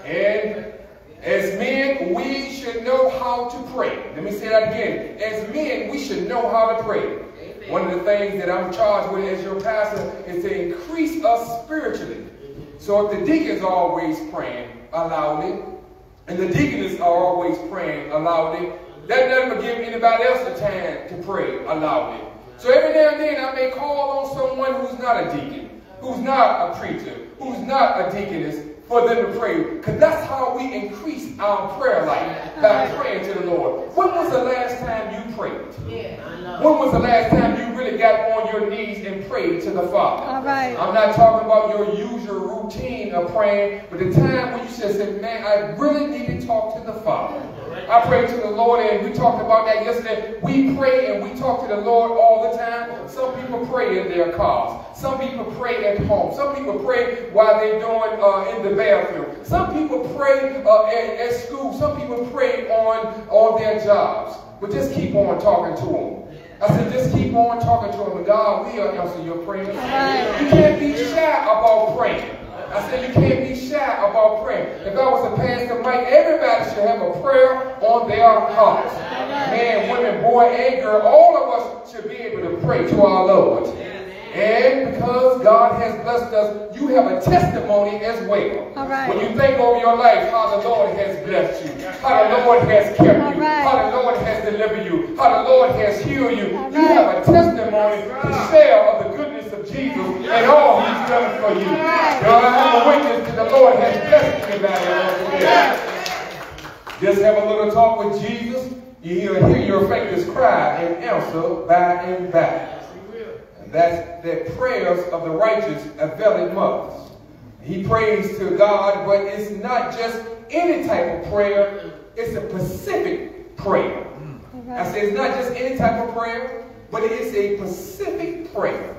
And as men, we should know how to pray. Let me say that again. As men, we should know how to pray. One of the things that I'm charged with as your pastor is to increase us spiritually. So if the deacons always praying aloudly, and the deaconess are always praying aloudly, that doesn't give anybody else a time to pray aloudly. So every now and then I may call on someone who's not a deacon, who's not a preacher, who's not a deaconess, for them to pray. Because that's our prayer life, by praying to the Lord. When was the last time you prayed? When was the last time you really got on your knees and prayed to the Father? All right. I'm not talking about your usual routine of praying, but the time when you just say, man, I really need to talk to the Father. I pray to the Lord, and we talked about that yesterday. We pray and we talk to the Lord all the time. Some people pray in their cars. Some people pray at home. Some people pray while they're doing uh, in the bathroom. Some people pray uh, at, at school. Some people pray on, on their jobs. But just keep on talking to them. I said, just keep on talking to him, and God will answer your prayers. You can't be shy about praying. I said, you can't be shy about praying. If I was a pastor, Mike, everybody should have a prayer on their hearts. Man, women, boy, and girl, all of us should be able to pray to our Lord. And because God has blessed us, you have a testimony as well. All right. When you think over your life, how the Lord has blessed you, how the Lord has kept you, right. how the Lord has delivered you, how the Lord has healed you. You have a testimony to share of the of Jesus and all He's done for you. God, I have a witness that the Lord has blessed me by it. Just have a little talk with Jesus. You'll hear your faintest cry and answer by and by. And that's the prayers of the righteous avail much. He prays to God, but it's not just any type of prayer. It's a specific prayer. Mm. I say it's not just any type of prayer, but it is a specific prayer.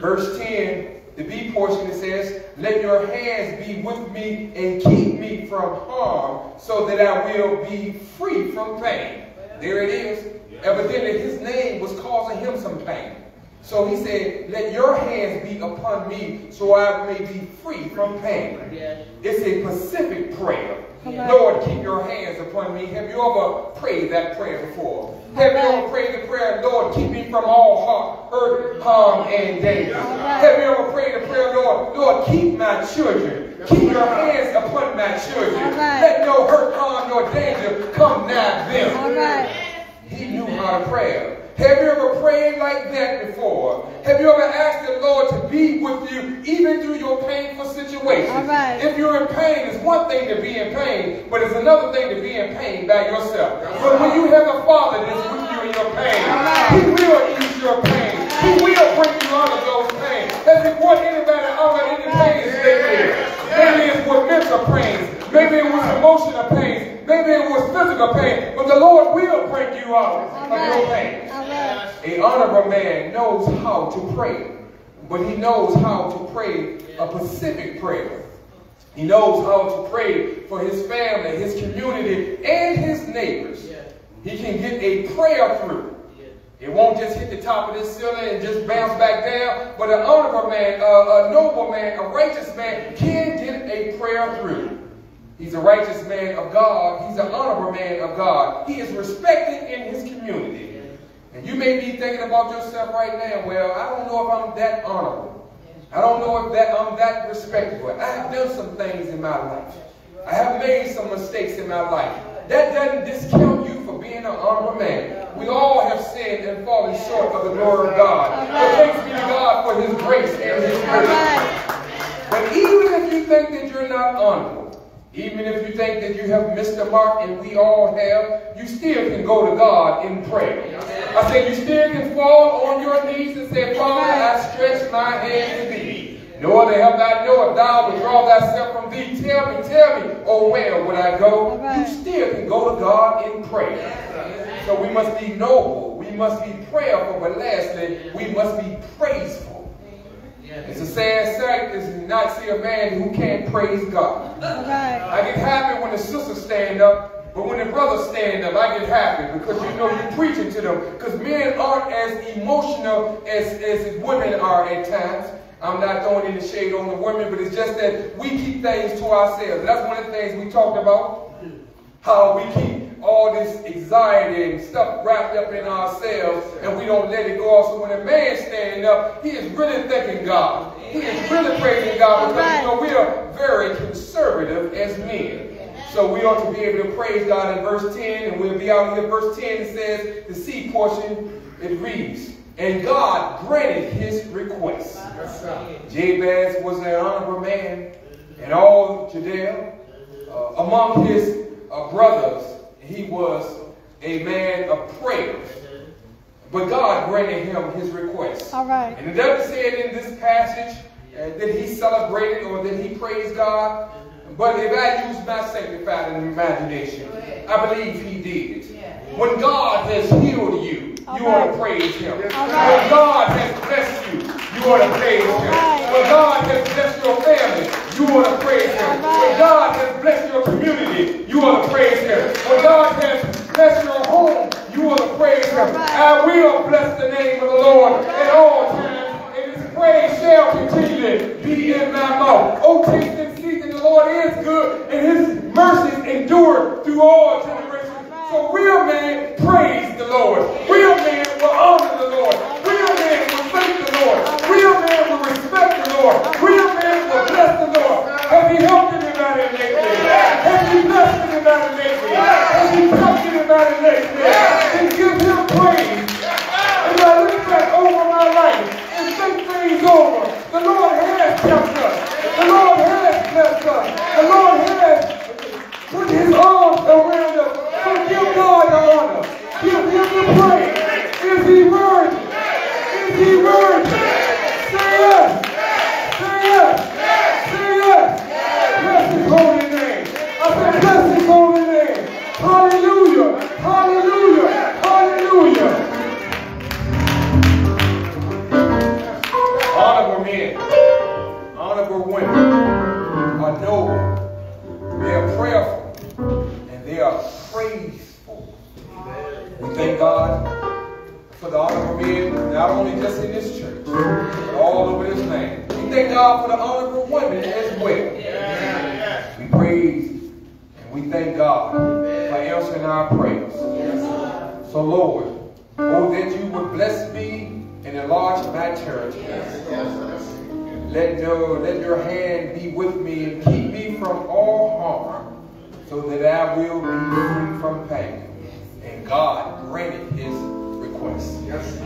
Verse 10, the B portion, it says, Let your hands be with me and keep me from harm, so that I will be free from pain. There it is. Evidently, his name was causing him some pain. So he said, Let your hands be upon me, so I may be free from pain. It's a Pacific prayer. Alright. Lord, keep your hands upon me. Have you ever prayed that prayer before? Have you ever prayed the prayer, Lord, keep me from all harm, hurt, harm, and danger? Have you ever prayed the prayer, Lord, Lord, keep my children. Keep your hands upon my children. Let no hurt, harm, nor danger come nigh them. He knew how to pray. Have you ever prayed like that before? Have you ever asked the Lord to be with you even through your painful situations? All right. If you're in pain, it's one thing to be in pain, but it's another thing to be in pain by yourself. But when you have a Father that's with you in your pain, He will ease your pain. He will bring you out of those pains. Has He brought anybody out of any pains lately? Maybe it was mental pains. Maybe it was emotional pains. Maybe it was physical pain. But the Lord will bring you out All of your right. pain. All right. A honorable man knows how to pray. but he knows how to pray a specific prayer. He knows how to pray for his family, his community, and his neighbors. He can get a prayer through. It won't just hit the top of this ceiling and just bounce back down, but an honorable man, a, a noble man, a righteous man can get a prayer through. He's a righteous man of God. He's an honorable man of God. He is respected in his community. And you may be thinking about yourself right now, well, I don't know if I'm that honorable. I don't know if that I'm that respectable. I have done some things in my life. I have made some mistakes in my life. That doesn't discount you for being an honorable man. We all have sinned and fallen short of the glory of God. But thanks be to God for his grace and his mercy. But even if you think that you're not honorable, even if you think that you have missed the mark, and we all have, you still can go to God in prayer. I said you still can fall on your knees and say, Father, I stretch my hand to thee. No other help I know if thou withdraw thyself from thee. Tell me, tell me, oh where would I go? You still can go to God in prayer. So we must be noble, we must be prayerful, but lastly, we must be praiseful. It's a sad sight to not see a man who can't praise God. Right. I get happy when the sisters stand up, but when the brothers stand up, I get happy because you know you're preaching to them. Because men aren't as emotional as, as women are at times. I'm not throwing any shade on the women, but it's just that we keep things to ourselves. That's one of the things we talked about. How we keep all this anxiety and stuff wrapped up in ourselves and we don't let it go off. So when a man standing up, he is really thanking God. He is really praising God because you know we are very conservative as men. So we ought to be able to praise God in verse 10, and we'll be out here. Verse 10 it says, the C portion, it reads, And God granted his request. Jabez was an honorable man and all Judea. Uh, among his uh, brothers, he was a man of prayer. But God granted him his request. All right. And it doesn't say it in this passage uh, that he celebrated or that he praised God. But if I use my sanctified imagination, I believe he did. When God has healed you, you ought to praise him. When. God has blessed you, you ought to praise him. right. When God has blessed your family, you ought to praise him. When God has blessed your community, you ought to praise him. When God has blessed your home, you ought to praise him. I will bless the name of the Lord at all times, and his praise shall continually be in my mouth. Oh, taste and see that the Lord is good, and his mercies endure through all generations. So real men praise the Lord. Real men will honor the Lord. Real men will thank the Lord. Real men will respect the Lord. Real men will bless the Lord. Have he helped anybody lately? Have he blessed anybody lately? Has he touched anybody lately? Then give him praise. As I look back over my life and think things over, the Lord has kept us. The Lord has blessed us. The Lord has put honor. Give him the praise. Is he worthy? Is he worthy? Say yes. Say yes. Say yes. Bless his holy name. I said bless his holy name. Hallelujah. Hallelujah. Hallelujah. Honorable men, honorable women are noble. They are prayerful and they are praiseful. We thank God for the honorable men, not only just in this church, but all over this land. We thank God for the honorable women as well. We praise and we thank God for answering our prayers. So Lord, oh that you would bless me and enlarge my territory. Let your, let your hand be with me and keep me from all harm so that I will be free from pain. God granted his request. Yes.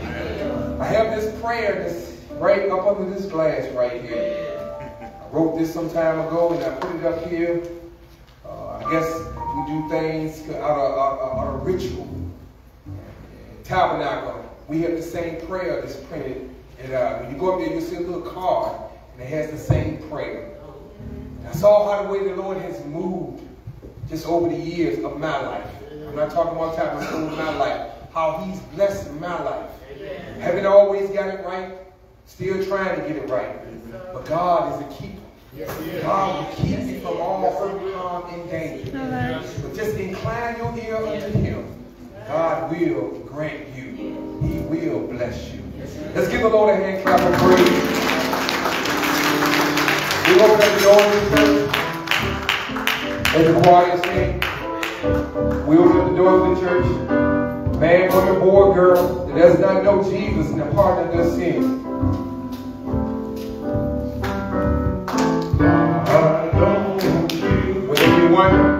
I have this prayer that's right up under this glass right here. I wrote this some time ago and I put it up here. Uh, I guess we do things out of, out of, out of ritual. Tabernacle, we have the same prayer that's printed. And uh, when you go up there, you see a little card, and it has the same prayer. And I saw how the way the Lord has moved just over the years of my life. I'm not talking about tabernacle, over my life. How He's blessed my life. Haven't always got it right. Still trying to get it right. But God is a keeper. God will keep you from all hurt, harm, and danger. All right. But just incline your ear unto him. God will grant you. He will bless you. Let's give the Lord a hand clap of praise. We open up the doors of the church. As the choir sing, we open the doors of the church. Man, woman, boy, girl that does not know Jesus and the pardon of their. I know you. Will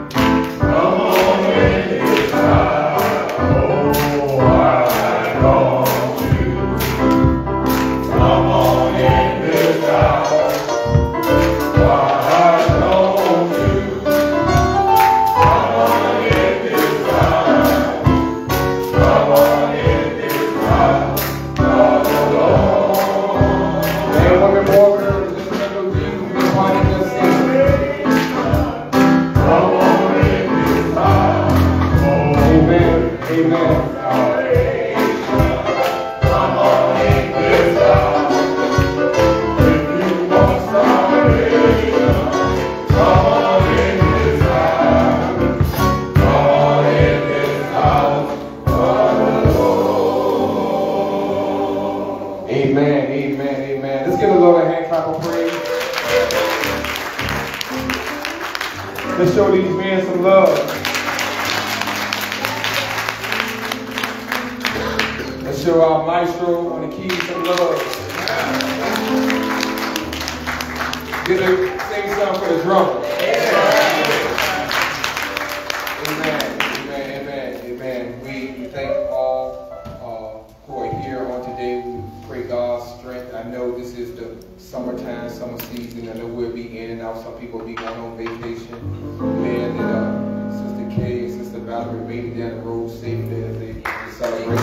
clap praise. Let's show these men some love. Let's show our maestro on the keys some love. Get to sing something for the drummer. Summertime, summer season. I know we'll be in and out. Some people will be going on vacation. Man, that uh, Sister Kay and Sister Valerie made it down the road safely as they celebrate.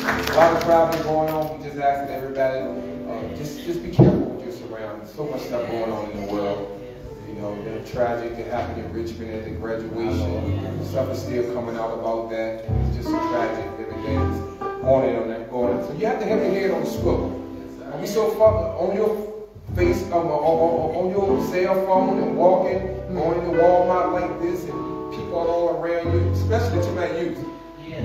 A lot of traveling going on. We just asking everybody, uh, just just be careful with your surroundings. So much stuff going on in the world. You know, the tragic that happened in Richmond at the graduation. Stuff is still coming out about that. It's just so tragic. Everything is going in on that going. So you have to have your head on the swivel. Be so far uh, on your face, um, on, on, on your cell phone and walking, hmm. going to Walmart like this, and people all around you, especially to my youth.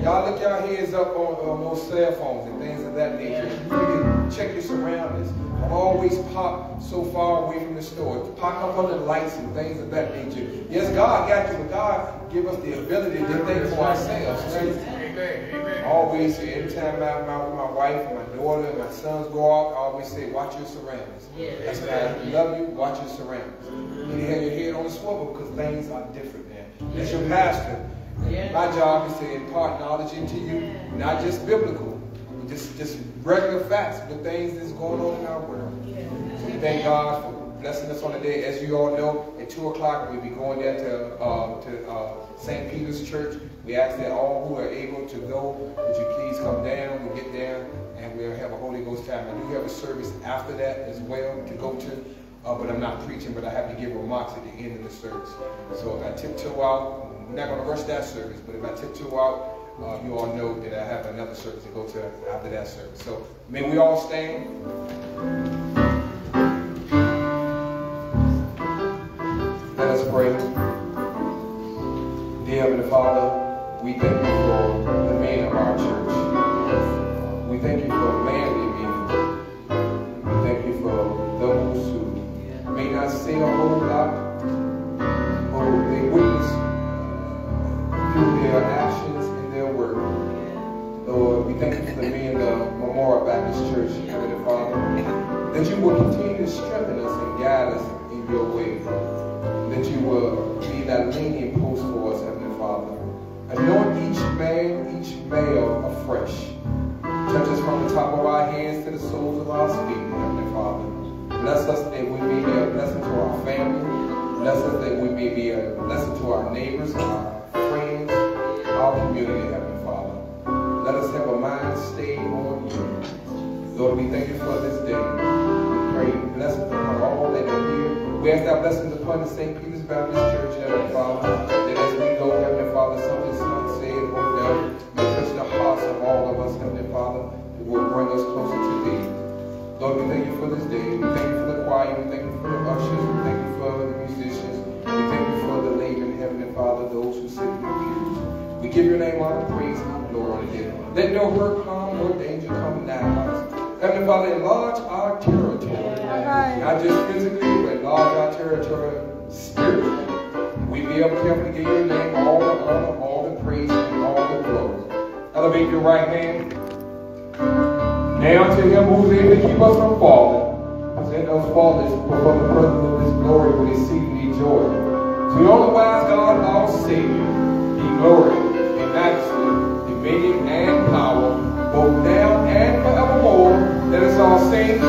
Y'all look your heads up on, uh, on those cell phones and things of that nature. To check your surroundings. Don't always pop so far away from the store. Pop up on the lights and things of that nature. Yes, God got you, but God give us the ability to think for ourselves. right? Always, anytime I'm out with my wife, and my daughter, and my sons go out, I always say, watch your surroundings. That's why I love you, watch your surroundings. You need to have your head on the swivel because things are different, man. That's your pastor. My job is to impart knowledge into you, not just biblical, but just, just regular facts, the things that's going on in our world. So we thank God for blessing us on the day. As you all know, at 2 o'clock we'll be going there to, uh, to uh, St. Peter's Church. We ask that all who are able to go, would you please come down, we'll get down, and we'll have a Holy Ghost time. I do have a service after that as well to go to. Uh, but I'm not preaching, but I have to give remarks at the end of the service. So if I tiptoe out, we're not going to rush that service, but if I tiptoe out, uh, you all know that I have another service to go to after that service. So may we all stand. Let us pray. We thank you for the men of our church. We thank you for manly men. We thank you for those who may not say a whole lot, but they witness through their actions and their work. Lord, we thank you for the men of Marmora Baptist Church, Heavenly Father, that you will continue to strengthen us and guide us in your way. That you will be that leaning post for us, Heavenly Father. Male afresh. Touch us from the top of our heads to the soles of our feet, Heavenly Father. Bless us that we may be a blessing to our family. Bless us that we may be a blessing to our neighbors, our friends, our community, Heavenly Father. Let us have a mind stayed on you. Lord, we thank you for this day. We pray blessings upon all that are here. We ask our blessings upon the St. Peter's Baptist Church, Heavenly Father, that as we go, Heavenly Father, something sung, said, or done, Father, it will bring us closer to thee. Lord, we thank you for this day. We thank you for the choir. We thank you for the ushers. We thank you for the musicians. We thank you for the late and heavenly Father, those who sit in the pews. We give your name all the praise and glory today. Let no hurt come or danger come now. us. Heavenly Father, enlarge our territory. Not just physically, but enlarge our territory spiritually. We be able to give your name all the honor, all the praise, and all the glory. Elevate your right hand. Now to him who's able to keep us from falling, to those faultless before the presence of his glory with exceedingly joy. To the only wise God, our Savior, be glory and majesty, dominion and power, both now and forevermore. Let us all sing.